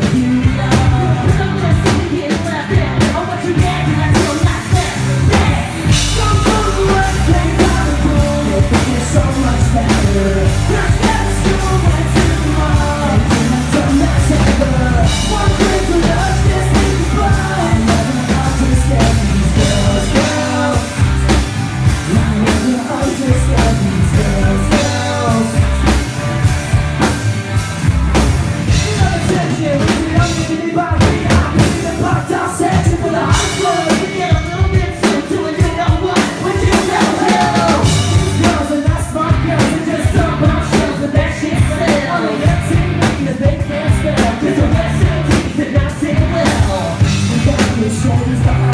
you. show está